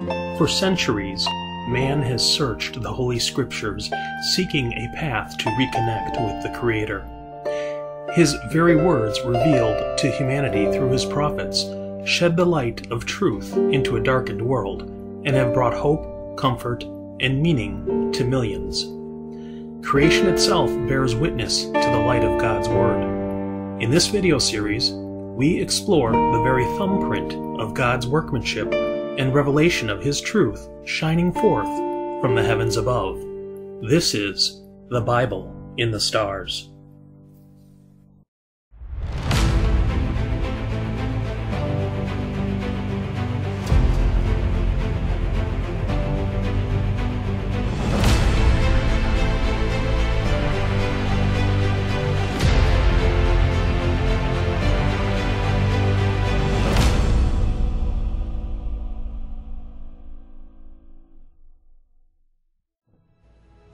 For centuries, man has searched the Holy Scriptures seeking a path to reconnect with the Creator. His very words revealed to humanity through his prophets shed the light of truth into a darkened world and have brought hope, comfort, and meaning to millions. Creation itself bears witness to the light of God's Word. In this video series, we explore the very thumbprint of God's workmanship and revelation of His truth shining forth from the heavens above. This is the Bible in the Stars.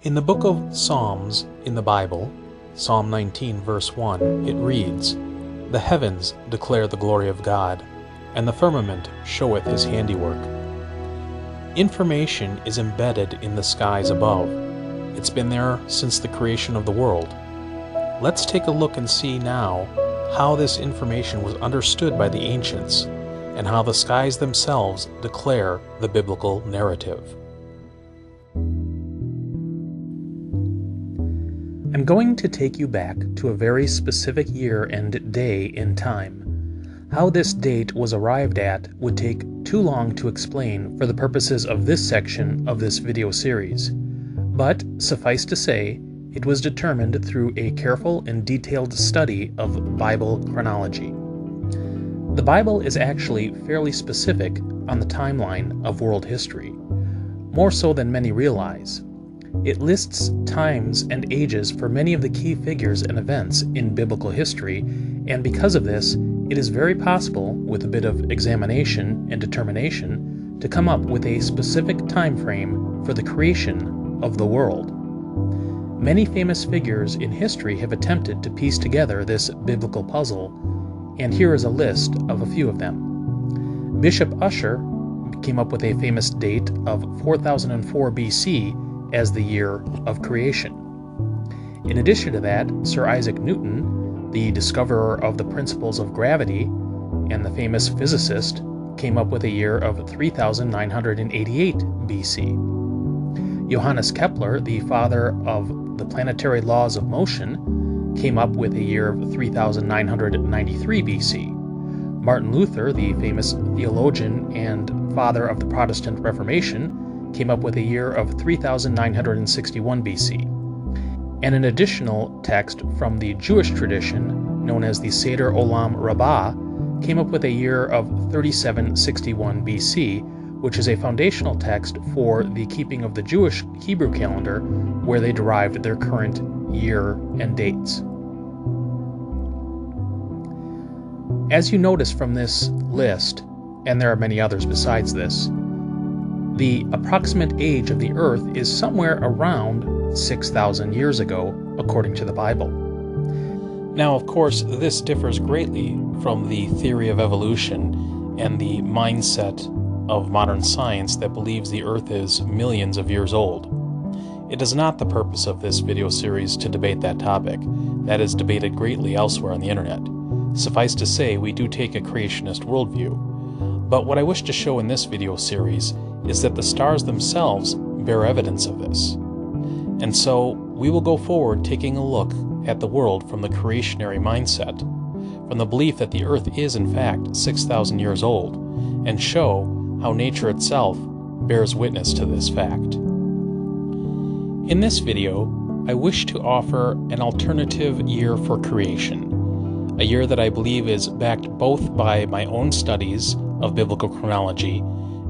In the book of Psalms in the Bible, Psalm 19, verse 1, it reads, The heavens declare the glory of God, and the firmament showeth his handiwork. Information is embedded in the skies above. It's been there since the creation of the world. Let's take a look and see now how this information was understood by the ancients and how the skies themselves declare the biblical narrative. I'm going to take you back to a very specific year and day in time. How this date was arrived at would take too long to explain for the purposes of this section of this video series. But suffice to say, it was determined through a careful and detailed study of Bible chronology. The Bible is actually fairly specific on the timeline of world history, more so than many realize. It lists times and ages for many of the key figures and events in biblical history, and because of this, it is very possible, with a bit of examination and determination, to come up with a specific time frame for the creation of the world. Many famous figures in history have attempted to piece together this biblical puzzle, and here is a list of a few of them. Bishop Ussher came up with a famous date of 4004 BC as the year of creation. In addition to that, Sir Isaac Newton, the discoverer of the principles of gravity and the famous physicist, came up with a year of 3988 BC. Johannes Kepler, the father of the planetary laws of motion, came up with a year of 3993 BC. Martin Luther, the famous theologian and father of the Protestant Reformation, came up with a year of 3961 BC. And an additional text from the Jewish tradition, known as the Seder Olam Rabbah, came up with a year of 3761 BC, which is a foundational text for the keeping of the Jewish Hebrew calendar, where they derived their current year and dates. As you notice from this list, and there are many others besides this, the approximate age of the Earth is somewhere around 6,000 years ago, according to the Bible. Now, of course, this differs greatly from the theory of evolution and the mindset of modern science that believes the Earth is millions of years old. It is not the purpose of this video series to debate that topic. That is debated greatly elsewhere on the internet. Suffice to say, we do take a creationist worldview. But what I wish to show in this video series is that the stars themselves bear evidence of this. And so we will go forward taking a look at the world from the creationary mindset, from the belief that the earth is in fact 6,000 years old, and show how nature itself bears witness to this fact. In this video, I wish to offer an alternative year for creation, a year that I believe is backed both by my own studies of biblical chronology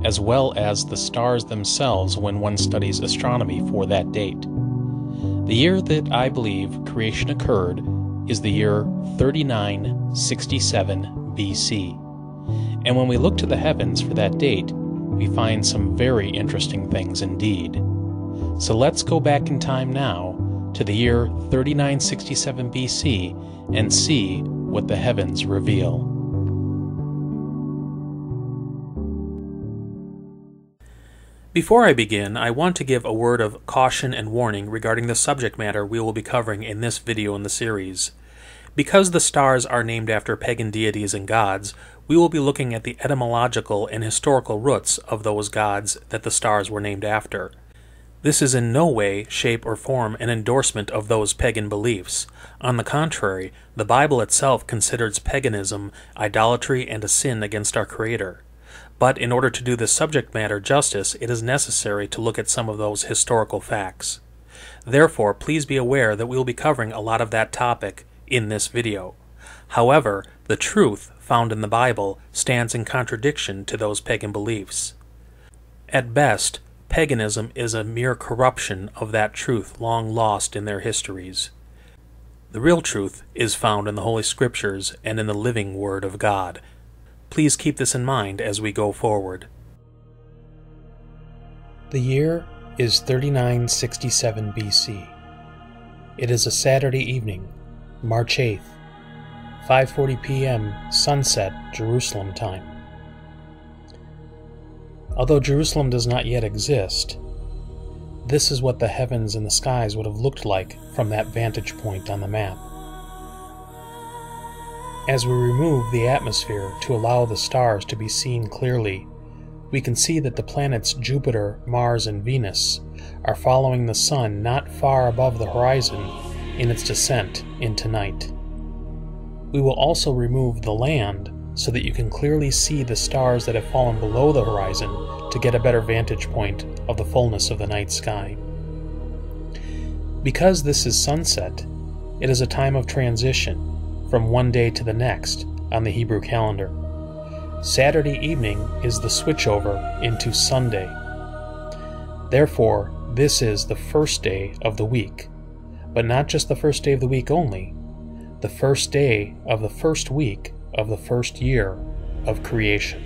as well as the stars themselves when one studies astronomy for that date. The year that I believe creation occurred is the year 3967 BC. And when we look to the heavens for that date, we find some very interesting things indeed. So let's go back in time now to the year 3967 BC and see what the heavens reveal. Before I begin, I want to give a word of caution and warning regarding the subject matter we will be covering in this video in the series. Because the stars are named after pagan deities and gods, we will be looking at the etymological and historical roots of those gods that the stars were named after. This is in no way, shape, or form an endorsement of those pagan beliefs. On the contrary, the Bible itself considers paganism idolatry and a sin against our Creator. But in order to do this subject matter justice, it is necessary to look at some of those historical facts. Therefore, please be aware that we will be covering a lot of that topic in this video. However, the truth found in the Bible stands in contradiction to those pagan beliefs. At best, paganism is a mere corruption of that truth long lost in their histories. The real truth is found in the Holy Scriptures and in the living Word of God. Please keep this in mind as we go forward. The year is 3967 BC. It is a Saturday evening, March 8th, 5:40 p.m. sunset Jerusalem time. Although Jerusalem does not yet exist, this is what the heavens and the skies would have looked like from that vantage point on the map. As we remove the atmosphere to allow the stars to be seen clearly, we can see that the planets Jupiter, Mars, and Venus are following the Sun not far above the horizon in its descent into night. We will also remove the land so that you can clearly see the stars that have fallen below the horizon to get a better vantage point of the fullness of the night sky. Because this is sunset, it is a time of transition from one day to the next on the Hebrew calendar. Saturday evening is the switchover into Sunday. Therefore, this is the first day of the week, but not just the first day of the week only, the first day of the first week of the first year of creation.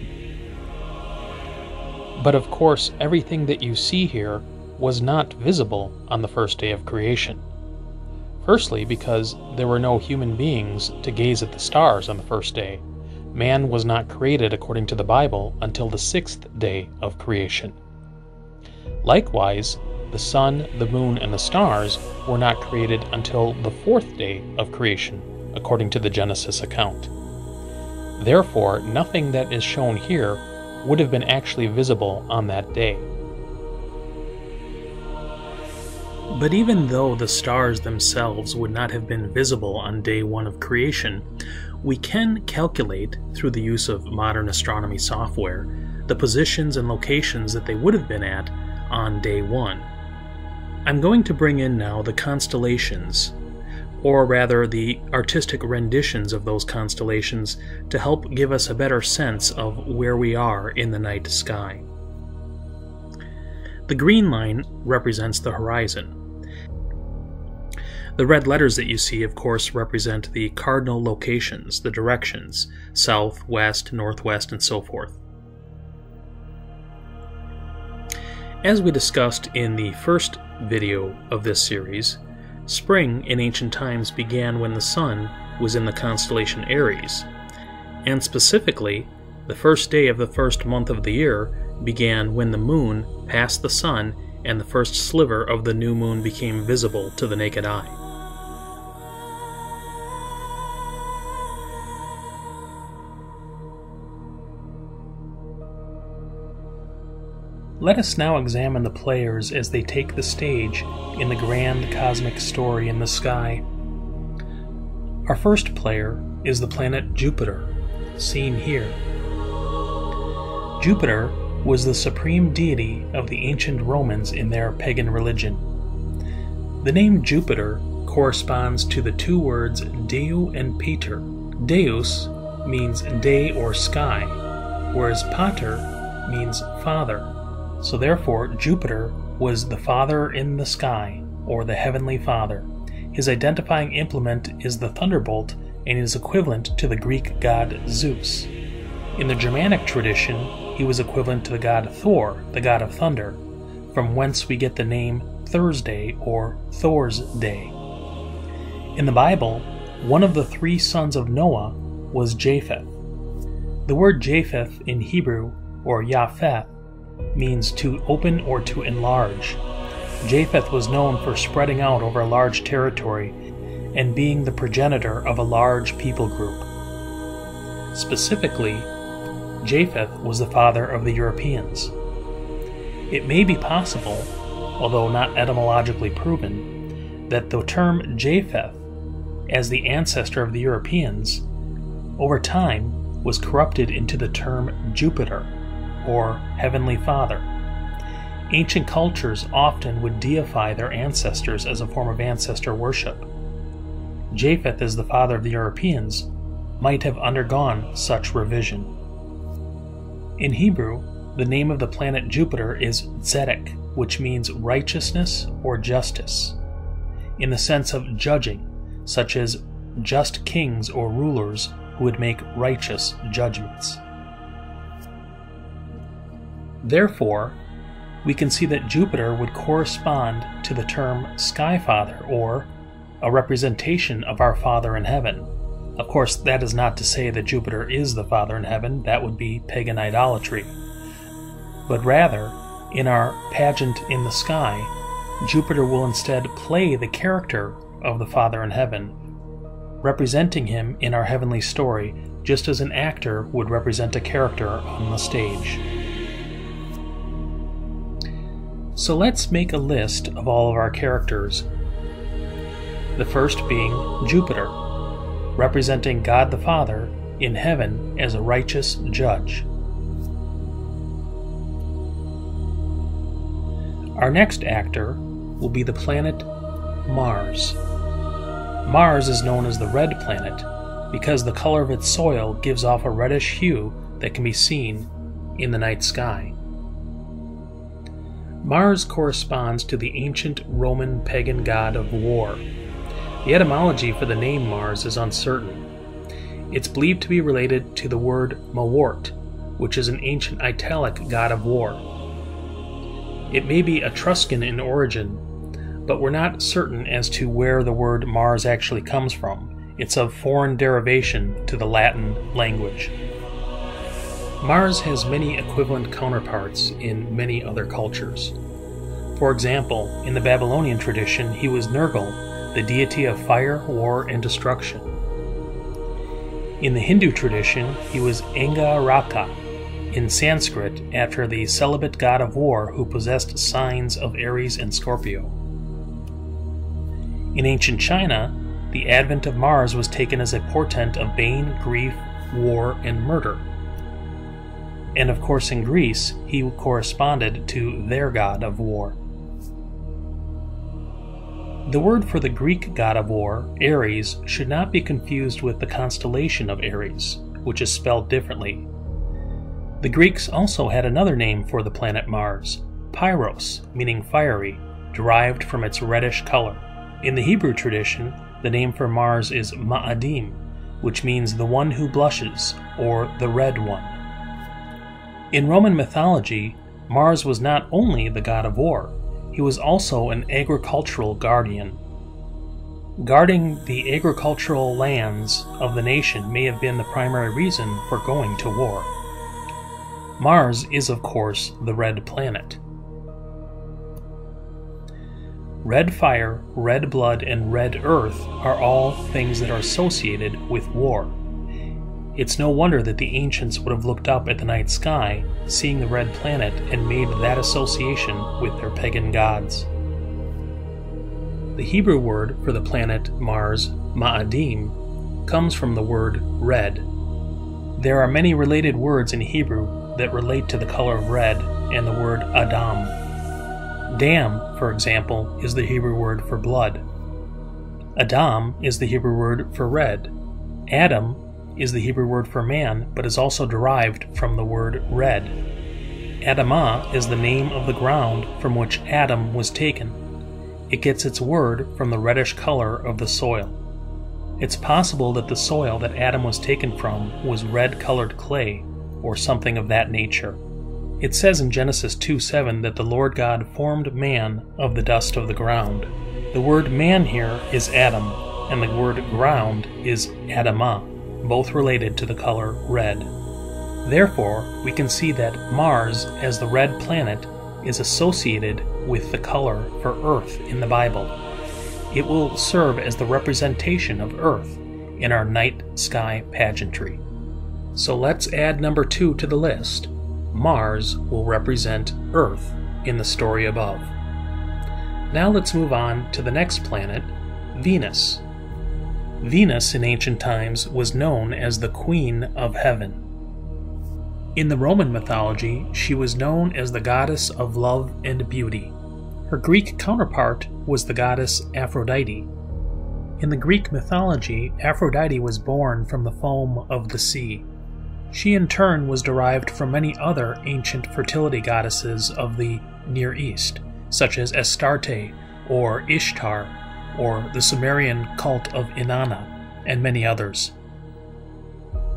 But of course, everything that you see here was not visible on the first day of creation. Firstly, because there were no human beings to gaze at the stars on the first day. Man was not created according to the Bible until the sixth day of creation. Likewise, the sun, the moon, and the stars were not created until the fourth day of creation, according to the Genesis account. Therefore, nothing that is shown here would have been actually visible on that day. But even though the stars themselves would not have been visible on day one of creation, we can calculate, through the use of modern astronomy software, the positions and locations that they would have been at on day one. I'm going to bring in now the constellations, or rather the artistic renditions of those constellations, to help give us a better sense of where we are in the night sky. The green line represents the horizon. The red letters that you see, of course, represent the cardinal locations, the directions south, west, northwest, and so forth. As we discussed in the first video of this series, spring in ancient times began when the sun was in the constellation Aries, and specifically, the first day of the first month of the year began when the moon passed the sun and the first sliver of the new moon became visible to the naked eye. Let us now examine the players as they take the stage in the grand cosmic story in the sky. Our first player is the planet Jupiter, seen here. Jupiter was the supreme deity of the ancient Romans in their pagan religion. The name Jupiter corresponds to the two words Deu and Pater. Deus means day or sky, whereas Pater means father. So therefore, Jupiter was the Father in the sky, or the Heavenly Father. His identifying implement is the thunderbolt and is equivalent to the Greek god Zeus. In the Germanic tradition, he was equivalent to the god Thor, the god of thunder, from whence we get the name Thursday or Thor's Day. In the Bible, one of the three sons of Noah was Japheth. The word Japheth in Hebrew, or Japheth, means to open or to enlarge. Japheth was known for spreading out over a large territory and being the progenitor of a large people group. Specifically, Japheth was the father of the Europeans. It may be possible, although not etymologically proven, that the term Japheth, as the ancestor of the Europeans, over time was corrupted into the term Jupiter, or Heavenly Father. Ancient cultures often would deify their ancestors as a form of ancestor worship. Japheth, as the father of the Europeans, might have undergone such revision. In Hebrew, the name of the planet Jupiter is Tzedek, which means righteousness or justice, in the sense of judging, such as just kings or rulers who would make righteous judgments. Therefore, we can see that Jupiter would correspond to the term Sky Father, or a representation of our Father in heaven, of course, that is not to say that Jupiter is the Father in heaven, that would be pagan idolatry. But rather, in our pageant in the sky, Jupiter will instead play the character of the Father in heaven, representing him in our heavenly story, just as an actor would represent a character on the stage. So let's make a list of all of our characters. The first being Jupiter representing God the Father in heaven as a righteous judge. Our next actor will be the planet Mars. Mars is known as the red planet because the color of its soil gives off a reddish hue that can be seen in the night sky. Mars corresponds to the ancient Roman pagan god of war the etymology for the name Mars is uncertain. It's believed to be related to the word Mawort, which is an ancient Italic god of war. It may be Etruscan in origin, but we're not certain as to where the word Mars actually comes from. It's of foreign derivation to the Latin language. Mars has many equivalent counterparts in many other cultures. For example, in the Babylonian tradition, he was Nergal, the deity of fire, war, and destruction. In the Hindu tradition, he was Angaraka, in Sanskrit after the celibate god of war who possessed signs of Aries and Scorpio. In ancient China, the advent of Mars was taken as a portent of bane, grief, war, and murder. And of course, in Greece, he corresponded to their god of war. The word for the Greek god of war, Ares, should not be confused with the constellation of Aries, which is spelled differently. The Greeks also had another name for the planet Mars, Pyros, meaning fiery, derived from its reddish color. In the Hebrew tradition, the name for Mars is Ma'adim, which means the one who blushes, or the red one. In Roman mythology, Mars was not only the god of war, he was also an agricultural guardian. Guarding the agricultural lands of the nation may have been the primary reason for going to war. Mars is, of course, the red planet. Red fire, red blood, and red earth are all things that are associated with war. It's no wonder that the ancients would have looked up at the night sky, seeing the red planet, and made that association with their pagan gods. The Hebrew word for the planet Mars, Ma'adim, comes from the word red. There are many related words in Hebrew that relate to the color of red and the word Adam. Dam, for example, is the Hebrew word for blood. Adam is the Hebrew word for red. Adam is the Hebrew word for man, but is also derived from the word red. Adamah is the name of the ground from which Adam was taken. It gets its word from the reddish color of the soil. It's possible that the soil that Adam was taken from was red colored clay, or something of that nature. It says in Genesis 2 7 that the Lord God formed man of the dust of the ground. The word man here is Adam, and the word ground is Adamah both related to the color red. Therefore, we can see that Mars, as the red planet, is associated with the color for Earth in the Bible. It will serve as the representation of Earth in our night sky pageantry. So let's add number two to the list. Mars will represent Earth in the story above. Now let's move on to the next planet, Venus. Venus in ancient times was known as the Queen of Heaven. In the Roman mythology, she was known as the goddess of love and beauty. Her Greek counterpart was the goddess Aphrodite. In the Greek mythology, Aphrodite was born from the foam of the sea. She in turn was derived from many other ancient fertility goddesses of the Near East, such as Astarte or Ishtar or the Sumerian cult of Inanna, and many others.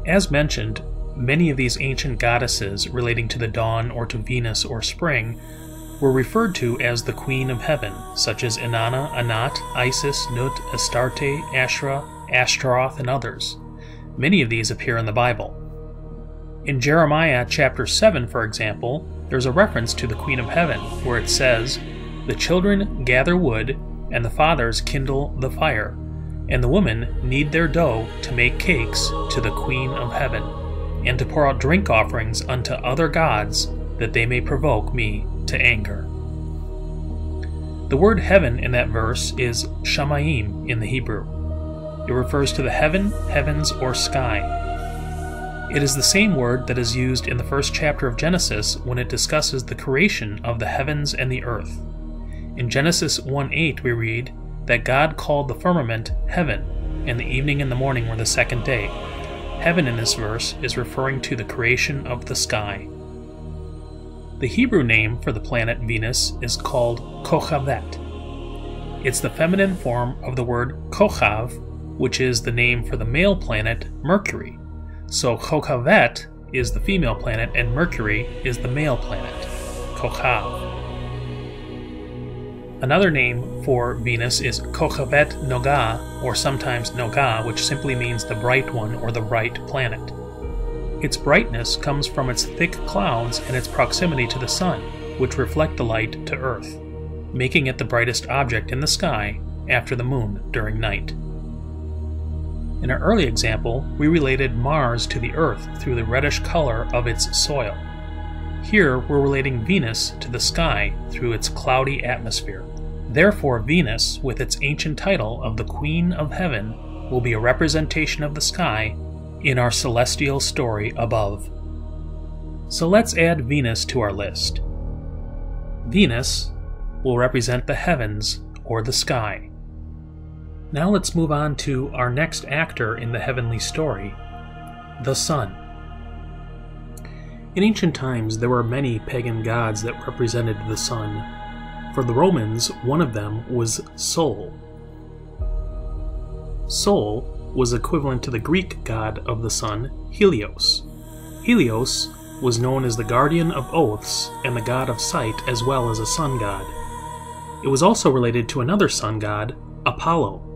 As mentioned, Many of these ancient goddesses relating to the dawn or to Venus or spring were referred to as the Queen of Heaven, such as Inanna, Anat, Isis, Nut, Astarte, Ashra, Ashtaroth, and others. Many of these appear in the Bible. In Jeremiah chapter 7, for example, there's a reference to the Queen of Heaven, where it says, The children gather wood, and the fathers kindle the fire, and the women knead their dough to make cakes to the Queen of Heaven and to pour out drink offerings unto other gods, that they may provoke me to anger. The word heaven in that verse is shamayim in the Hebrew. It refers to the heaven, heavens, or sky. It is the same word that is used in the first chapter of Genesis when it discusses the creation of the heavens and the earth. In Genesis 1 8, we read that God called the firmament heaven, and the evening and the morning were the second day. Heaven in this verse is referring to the creation of the sky. The Hebrew name for the planet Venus is called Kochavet. It's the feminine form of the word Kochav, which is the name for the male planet Mercury. So Kochavet is the female planet and Mercury is the male planet, Kochav. Another name for Venus is Kochavet Noga, or sometimes Noga, which simply means the bright one or the bright planet. Its brightness comes from its thick clouds and its proximity to the sun, which reflect the light to Earth, making it the brightest object in the sky after the moon during night. In our early example, we related Mars to the Earth through the reddish color of its soil. Here, we're relating Venus to the sky through its cloudy atmosphere. Therefore, Venus, with its ancient title of the Queen of Heaven, will be a representation of the sky in our celestial story above. So let's add Venus to our list. Venus will represent the heavens or the sky. Now let's move on to our next actor in the heavenly story the sun. In ancient times, there were many pagan gods that represented the sun, for the Romans, one of them was Sol. Sol was equivalent to the Greek god of the sun, Helios. Helios was known as the guardian of oaths and the god of sight as well as a sun god. It was also related to another sun god, Apollo.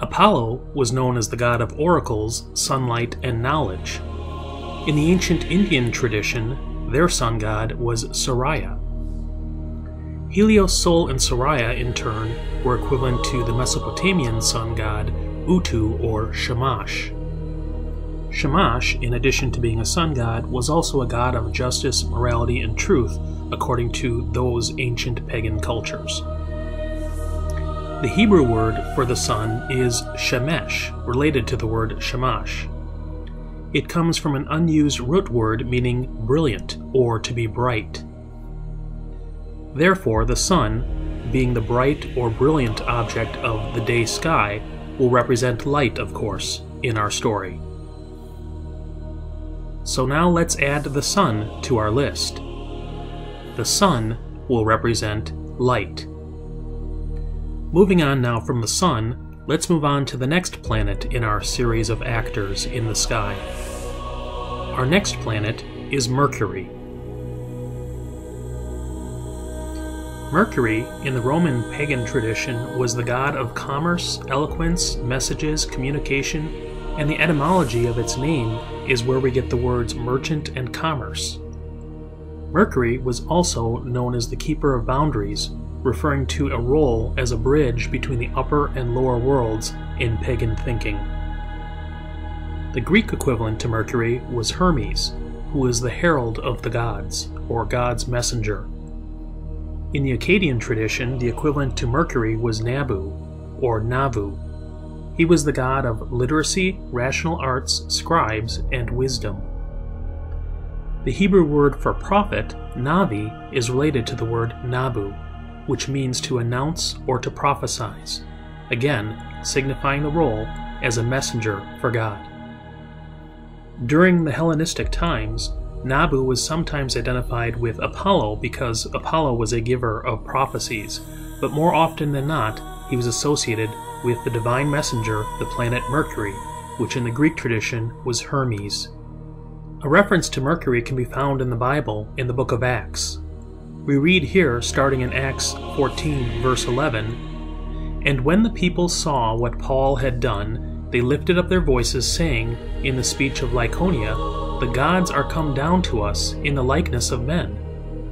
Apollo was known as the god of oracles, sunlight, and knowledge. In the ancient Indian tradition, their sun god was Surya. Helios, Sol, and Surya, in turn, were equivalent to the Mesopotamian sun god Utu or Shamash. Shamash, in addition to being a sun god, was also a god of justice, morality, and truth, according to those ancient pagan cultures. The Hebrew word for the sun is shemesh, related to the word shamash. It comes from an unused root word meaning brilliant or to be bright. Therefore, the sun, being the bright or brilliant object of the day sky, will represent light, of course, in our story. So now let's add the sun to our list. The sun will represent light. Moving on now from the sun, let's move on to the next planet in our series of actors in the sky. Our next planet is Mercury. Mercury, in the Roman pagan tradition, was the god of commerce, eloquence, messages, communication, and the etymology of its name is where we get the words merchant and commerce. Mercury was also known as the keeper of boundaries, referring to a role as a bridge between the upper and lower worlds in pagan thinking. The Greek equivalent to Mercury was Hermes, who was the herald of the gods, or God's messenger. In the Akkadian tradition, the equivalent to Mercury was Nabu, or Navu. He was the god of literacy, rational arts, scribes, and wisdom. The Hebrew word for prophet, Navi, is related to the word Nabu, which means to announce or to prophesize, again signifying the role as a messenger for God. During the Hellenistic times, Nabu was sometimes identified with Apollo because Apollo was a giver of prophecies, but more often than not, he was associated with the divine messenger, the planet Mercury, which in the Greek tradition was Hermes. A reference to Mercury can be found in the Bible in the book of Acts. We read here, starting in Acts 14, verse 11 And when the people saw what Paul had done, they lifted up their voices, saying, in the speech of Lycaonia, The gods are come down to us in the likeness of men.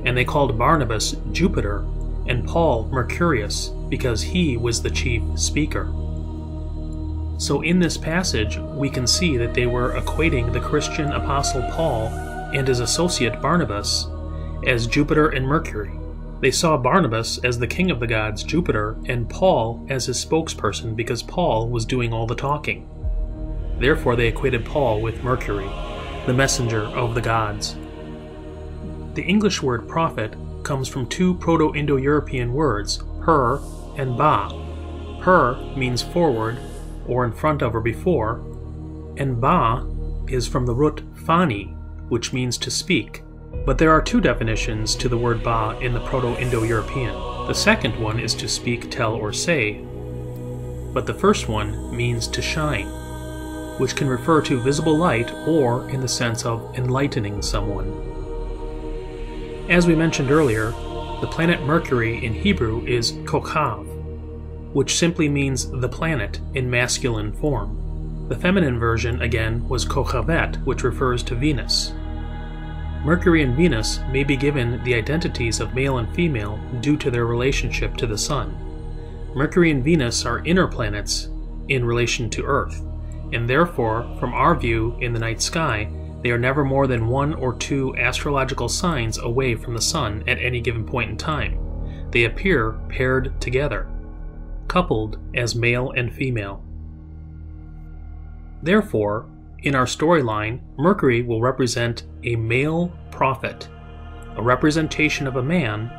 And they called Barnabas Jupiter, and Paul Mercurius, because he was the chief speaker. So, in this passage, we can see that they were equating the Christian apostle Paul and his associate Barnabas as Jupiter and Mercury. They saw Barnabas as the king of the gods, Jupiter, and Paul as his spokesperson because Paul was doing all the talking. Therefore, they equated Paul with Mercury, the messenger of the gods. The English word prophet comes from two Proto Indo European words, per and ba. Per means forward, or in front of or before, and ba is from the root fani, which means to speak. But there are two definitions to the word ba in the Proto Indo European. The second one is to speak, tell, or say, but the first one means to shine, which can refer to visible light or in the sense of enlightening someone. As we mentioned earlier, the planet Mercury in Hebrew is Kochav, which simply means the planet in masculine form. The feminine version, again, was Kochavet, which refers to Venus. Mercury and Venus may be given the identities of male and female due to their relationship to the Sun. Mercury and Venus are inner planets in relation to Earth, and therefore, from our view in the night sky, they are never more than one or two astrological signs away from the Sun at any given point in time. They appear paired together, coupled as male and female. Therefore, in our storyline, Mercury will represent a male prophet, a representation of a man,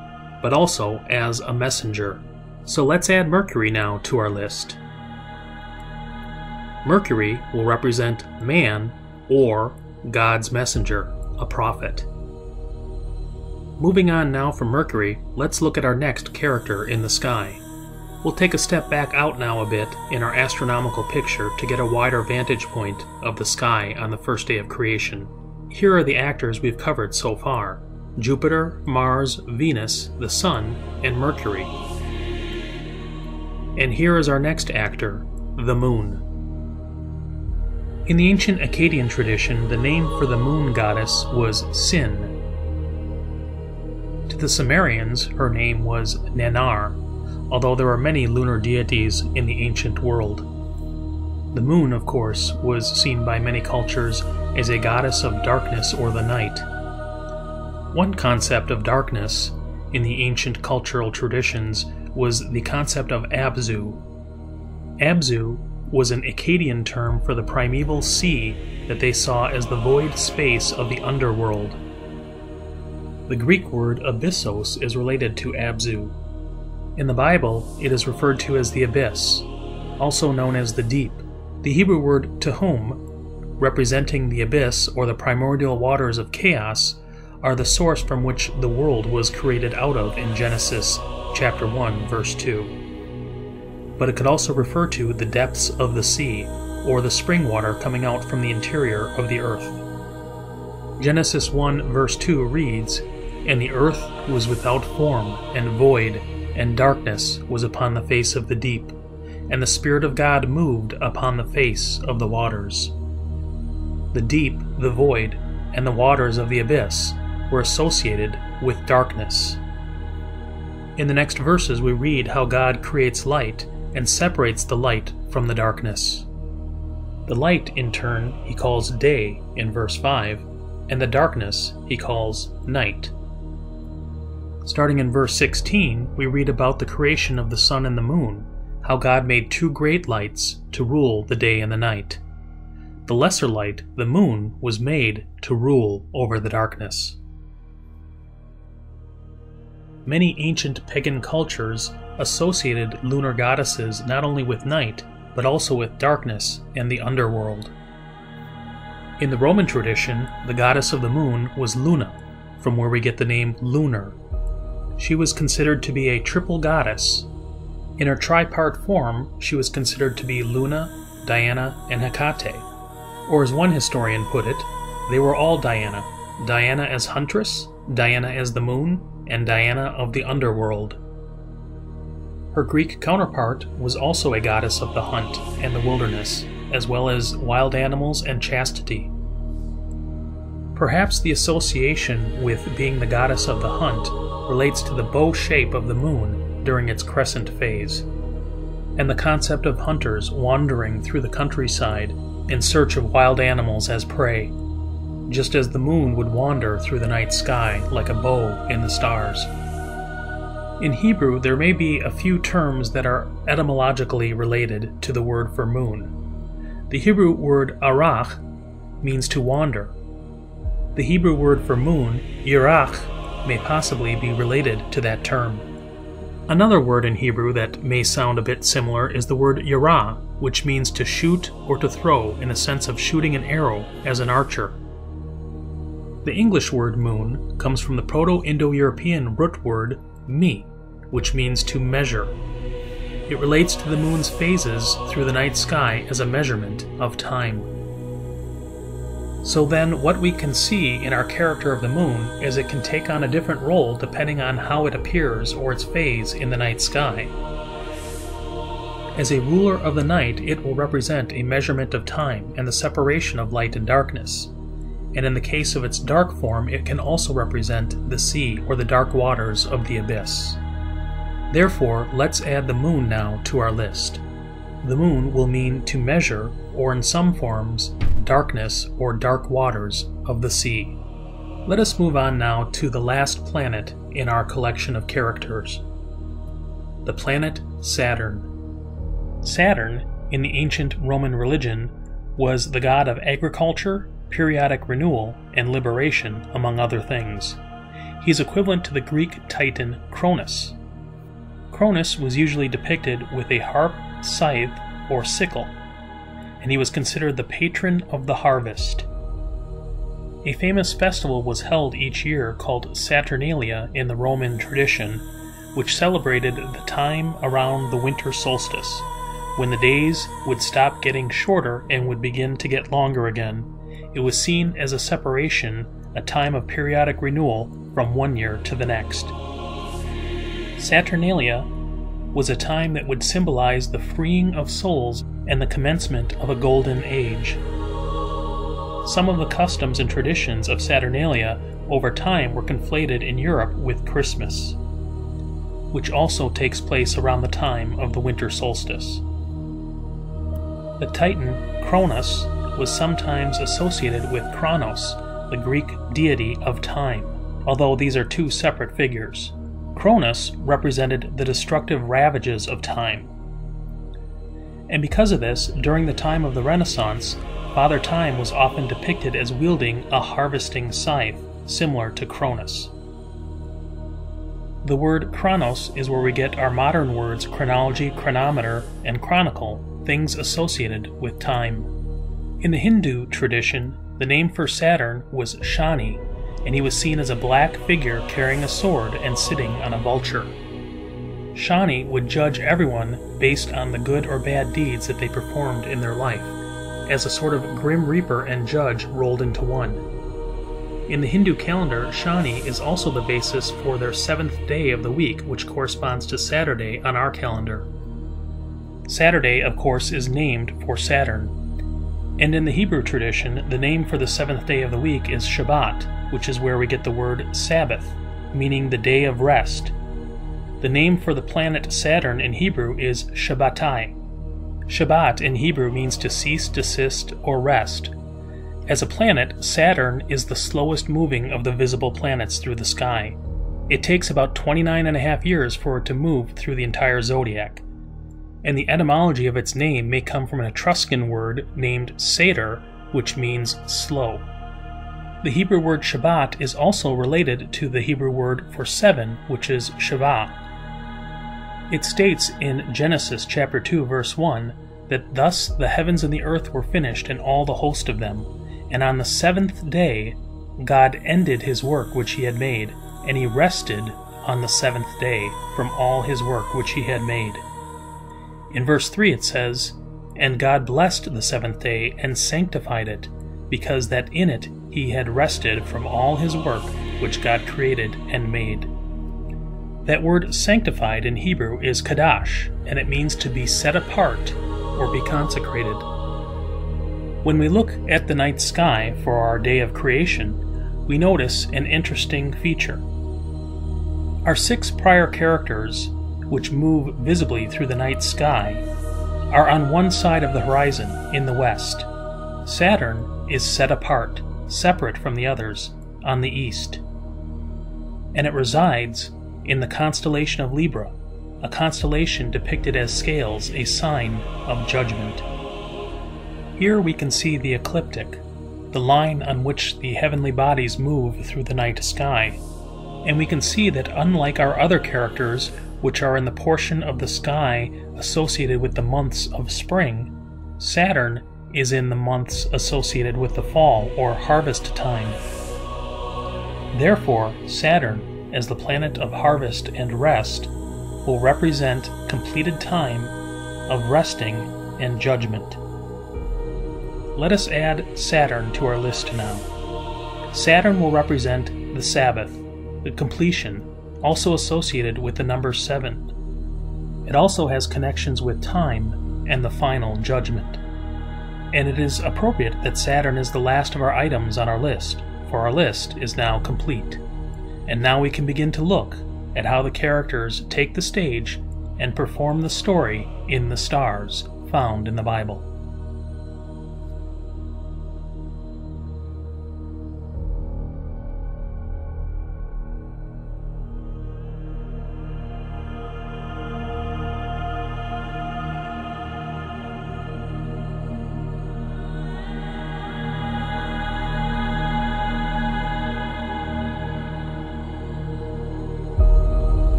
but also as a messenger. So let's add Mercury now to our list. Mercury will represent man or God's messenger, a prophet. Moving on now from Mercury, let's look at our next character in the sky. We'll take a step back out now a bit in our astronomical picture to get a wider vantage point of the sky on the first day of creation. Here are the actors we've covered so far Jupiter, Mars, Venus, the Sun, and Mercury. And here is our next actor, the Moon. In the ancient Akkadian tradition, the name for the moon goddess was Sin. To the Sumerians, her name was Nannar, although there are many lunar deities in the ancient world. The moon, of course, was seen by many cultures as a goddess of darkness or the night. One concept of darkness in the ancient cultural traditions was the concept of Abzu. Abzu was an Akkadian term for the primeval sea that they saw as the void space of the underworld. The Greek word abyssos is related to Abzu, in the Bible, it is referred to as the abyss, also known as the deep. The Hebrew word tehom, representing the abyss or the primordial waters of chaos, are the source from which the world was created out of in Genesis chapter 1 verse 2. But it could also refer to the depths of the sea or the spring water coming out from the interior of the earth. Genesis 1 verse 2 reads, And the earth was without form and void, and darkness was upon the face of the deep, and the Spirit of God moved upon the face of the waters. the deep, the void, and the waters of the abyss were associated with darkness. In the next verses, we read how God creates light and separates the light from the darkness. The light, in turn, he calls day in verse 5, and the darkness he calls night. Starting in verse 16, we read about the creation of the sun and the moon, how God made two great lights to rule the day and the night. The lesser light, the moon, was made to rule over the darkness. Many ancient pagan cultures associated lunar goddesses not only with night, but also with darkness and the underworld. In the Roman tradition, the goddess of the moon was Luna, from where we get the name lunar. She was considered to be a triple goddess. In her tripart form, she was considered to be Luna, Diana, and Hecate. Or as one historian put it, they were all Diana Diana as huntress, Diana as the moon, and Diana of the underworld. Her Greek counterpart was also a goddess of the hunt and the wilderness, as well as wild animals and chastity. Perhaps the association with being the goddess of the hunt relates to the bow shape of the moon during its crescent phase, and the concept of hunters wandering through the countryside in search of wild animals as prey, just as the moon would wander through the night sky like a bow in the stars. In Hebrew, there may be a few terms that are etymologically related to the word for moon. The Hebrew word arach means to wander. The Hebrew word for moon, yirach, may possibly be related to that term. Another word in Hebrew that may sound a bit similar is the word yara, which means to shoot or to throw in the sense of shooting an arrow as an archer. The English word moon comes from the Proto Indo European root word mi, which means to measure. It relates to the moon's phases through the night sky as a measurement of time. So then, what we can see in our character of the moon is it can take on a different role depending on how it appears or its phase in the night sky. As a ruler of the night, it will represent a measurement of time and the separation of light and darkness and in the case of its dark form, it can also represent the sea or the dark waters of the abyss. Therefore, let's add the moon now to our list. The moon will mean to measure, or in some forms, darkness or dark waters of the sea. Let us move on now to the last planet in our collection of characters the planet Saturn. Saturn, in the ancient Roman religion, was the god of agriculture periodic renewal, and liberation, among other things. He is equivalent to the Greek titan Cronus. Cronus was usually depicted with a harp, scythe, or sickle, and he was considered the patron of the harvest. A famous festival was held each year called Saturnalia in the Roman tradition, which celebrated the time around the winter solstice, when the days would stop getting shorter and would begin to get longer again, it was seen as a separation, a time of periodic renewal from one year to the next. Saturnalia was a time that would symbolize the freeing of souls and the commencement of a golden age. Some of the customs and traditions of Saturnalia over time were conflated in Europe with Christmas, which also takes place around the time of the winter solstice. The Titan, Cronus, was sometimes associated with Chronos, the Greek deity of time, although these are two separate figures. Cronus represented the destructive ravages of time. And because of this, during the time of the Renaissance, Father Time was often depicted as wielding a harvesting scythe, similar to Cronus. The word chronos is where we get our modern words chronology, chronometer, and chronicle, things associated with time. In the Hindu tradition, the name for Saturn was Shani, and he was seen as a black figure carrying a sword and sitting on a vulture. Shani would judge everyone based on the good or bad deeds that they performed in their life, as a sort of grim reaper and judge rolled into one. In the Hindu calendar, Shani is also the basis for their seventh day of the week, which corresponds to Saturday on our calendar. Saturday, of course, is named for Saturn, And in the Hebrew tradition, the name for the seventh day of the week is Shabbat, which is where we get the word Sabbath, meaning the day of rest. The name for the planet Saturn in Hebrew is Shabbatai. Shabbat in Hebrew means to cease, desist, or rest. As a planet, Saturn is the slowest moving of the visible planets through the sky. It takes about 29 and a half years for it to move through the entire zodiac and the etymology of its name may come from an Etruscan word named Satyr, which means slow. The Hebrew word Shabbat is also related to the Hebrew word for seven, which is Shavah. It states in Genesis chapter 2 verse 1 that thus the heavens and the earth were finished and all the host of them, and on the seventh day God ended his work which he had made, and he rested on the seventh day from all his work which he had made. In verse 3 it says, And God blessed the seventh day and sanctified it, because that in it he had rested from all his work which God created and made. That word sanctified in Hebrew is kadash, and it means to be set apart or be consecrated. When we look at the night sky for our day of creation, we notice an interesting feature. Our six prior characters which move visibly through the night sky, are on one side of the horizon, in the west. Saturn is set apart, separate from the others, on the east. And it resides in the constellation of Libra, a constellation depicted as scales, a sign of judgment. Here we can see the ecliptic, the line on which the heavenly bodies move through the night sky, and we can see that unlike our other characters which are in the portion of the sky associated with the months of spring, Saturn is in the months associated with the fall or harvest time. Therefore, Saturn, as the planet of harvest and rest, will represent completed time of resting and judgment. Let us add Saturn to our list now. Saturn will represent the Sabbath, the completion also associated with the number 7. It also has connections with time and the final judgment. And it is appropriate that Saturn is the last of our items on our list, for our list is now complete. And now we can begin to look at how the characters take the stage and perform the story in the stars found in the Bible.